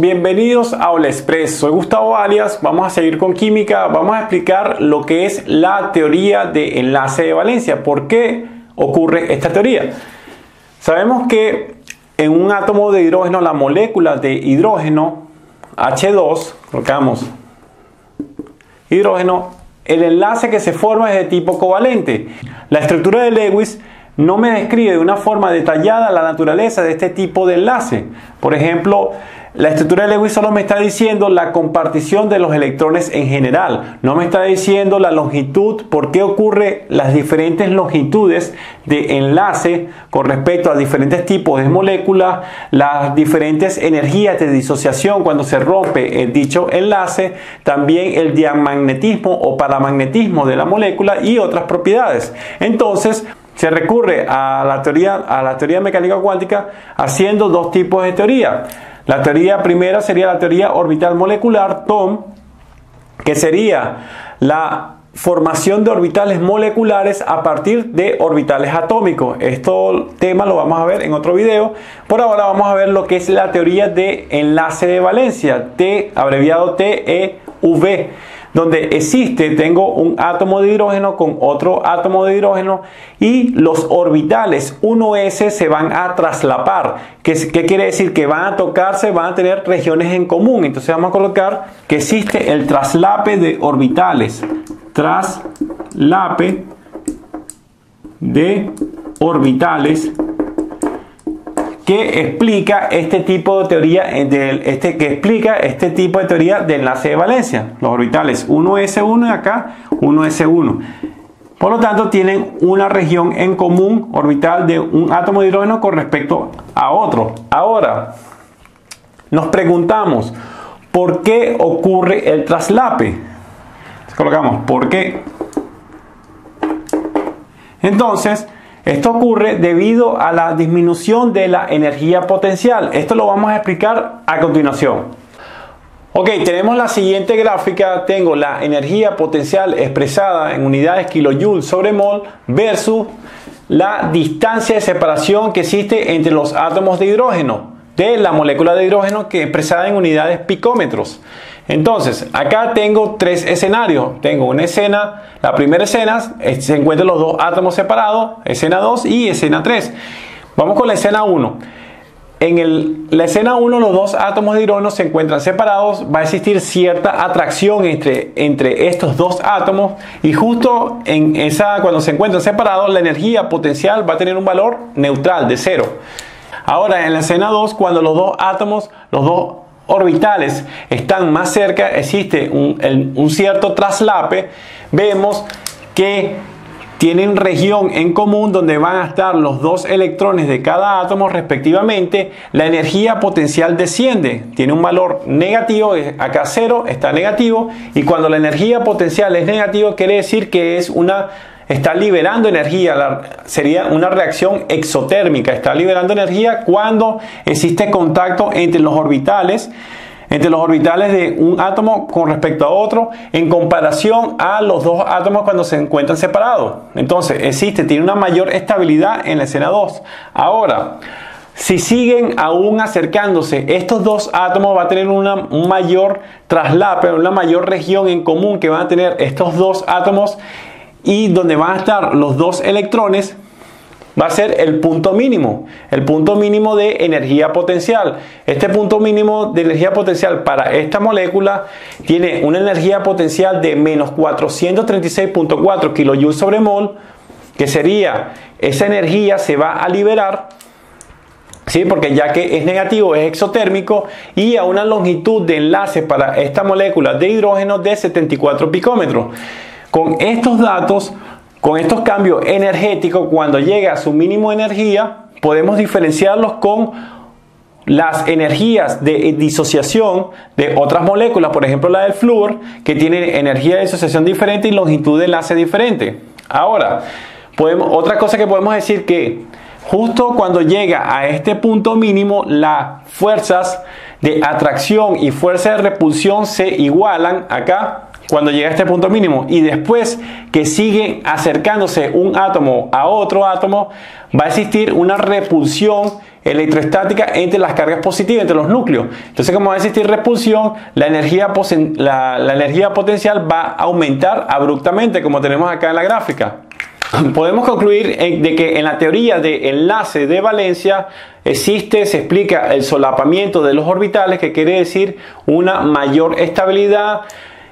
bienvenidos a Hola Express. Soy Gustavo Alias, vamos a seguir con química, vamos a explicar lo que es la teoría de enlace de valencia. ¿Por qué ocurre esta teoría? Sabemos que en un átomo de hidrógeno, la molécula de hidrógeno H2, colocamos hidrógeno, el enlace que se forma es de tipo covalente. La estructura de Lewis no me describe de una forma detallada la naturaleza de este tipo de enlace. Por ejemplo, la estructura de Lewis solo me está diciendo la compartición de los electrones en general, no me está diciendo la longitud, por qué ocurre las diferentes longitudes de enlace con respecto a diferentes tipos de moléculas, las diferentes energías de disociación cuando se rompe el dicho enlace, también el diamagnetismo o paramagnetismo de la molécula y otras propiedades. Entonces, se recurre a la teoría, a la teoría mecánica cuántica haciendo dos tipos de teoría. La teoría primera sería la teoría orbital molecular, TOM, que sería la formación de orbitales moleculares a partir de orbitales atómicos. Esto tema lo vamos a ver en otro video. Por ahora vamos a ver lo que es la teoría de enlace de valencia, T abreviado TEV donde existe, tengo un átomo de hidrógeno con otro átomo de hidrógeno y los orbitales 1s se van a traslapar. ¿Qué, ¿Qué, quiere decir? Que van a tocarse, van a tener regiones en común. Entonces vamos a colocar que existe el traslape de orbitales. Traslape de orbitales que explica este tipo de teoría de este, que explica este tipo de teoría de enlace de valencia los orbitales 1s1 y acá 1s1 por lo tanto tienen una región en común orbital de un átomo de hidrógeno con respecto a otro ahora nos preguntamos ¿por qué ocurre el traslape? colocamos ¿por qué? entonces esto ocurre debido a la disminución de la energía potencial. Esto lo vamos a explicar a continuación. Ok, tenemos la siguiente gráfica. Tengo la energía potencial expresada en unidades kilojoule sobre mol versus la distancia de separación que existe entre los átomos de hidrógeno de la molécula de hidrógeno que expresada en unidades picómetros. Entonces, acá tengo tres escenarios. Tengo una escena, la primera escena se encuentran los dos átomos separados, escena 2 y escena 3. Vamos con la escena 1. En la escena 1 los dos átomos de hidrógeno se encuentran separados, va a existir cierta atracción entre, entre estos dos átomos y justo en esa, cuando se encuentran separados la energía potencial va a tener un valor neutral de cero. Ahora en la escena 2 cuando los dos átomos, los dos orbitales están más cerca, existe un, cierto traslape, vemos que tienen región en común donde van a estar los dos electrones de cada átomo respectivamente, la energía potencial desciende, tiene un valor negativo, acá cero está negativo, y cuando la energía potencial es negativo quiere decir que es una está liberando energía, sería una reacción exotérmica, está liberando energía cuando existe contacto entre los orbitales, entre los orbitales de un átomo con respecto a otro en comparación a los dos átomos cuando se encuentran separados. Entonces, existe, tiene una mayor estabilidad en la escena 2. Ahora, si siguen aún acercándose, estos dos átomos van a tener una, un mayor traslape, una mayor región en común que van a tener estos dos átomos y donde van a estar los dos electrones va a ser el punto mínimo, el punto mínimo de energía potencial. Este punto mínimo de energía potencial para esta molécula tiene una energía potencial de menos 436.4 kJ sobre mol, que sería esa energía se va a liberar ¿Sí? porque ya que es negativo es exotérmico y a una longitud de enlace para esta molécula de hidrógeno de 74 picómetros. Con estos datos, con estos cambios energéticos, cuando llega a su mínimo de energía, podemos diferenciarlos con las energías de disociación de otras moléculas, por ejemplo la del flúor, que tiene energía de disociación diferente y longitud de enlace diferente. Ahora, podemos, otra cosa que podemos decir que justo cuando llega a este punto mínimo, las fuerzas de atracción y fuerza de repulsión se igualan acá cuando llega a este punto mínimo y después que sigue acercándose un átomo a otro átomo, va a existir una repulsión electrostática entre las cargas positivas, entre los núcleos. Entonces, como va a existir repulsión, la energía, la, energía potencial va a aumentar abruptamente, como tenemos acá en la gráfica. Podemos concluir de que en la teoría de enlace de valencia existe, se explica el solapamiento de los orbitales, que quiere decir una mayor estabilidad,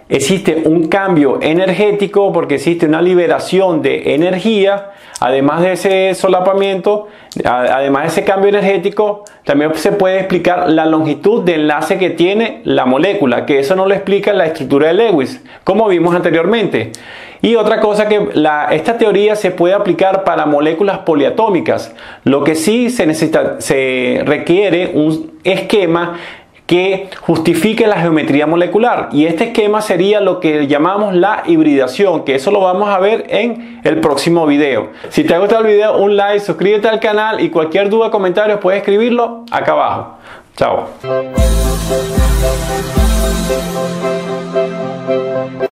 existe un cambio energético porque existe una liberación de energía, además de ese solapamiento, además de ese cambio energético, también se puede explicar la longitud de enlace que tiene la molécula, que eso no lo explica la estructura de Lewis, como vimos anteriormente. Y otra cosa que esta teoría se puede aplicar para moléculas poliatómicas. Lo que sí se necesita, se requiere un esquema que justifique la geometría molecular. Y este esquema sería lo que llamamos la hibridación, que eso lo vamos a ver en el próximo video. Si te ha gustado el video, un like, suscríbete al canal y cualquier duda o comentario puedes escribirlo acá abajo. Chao.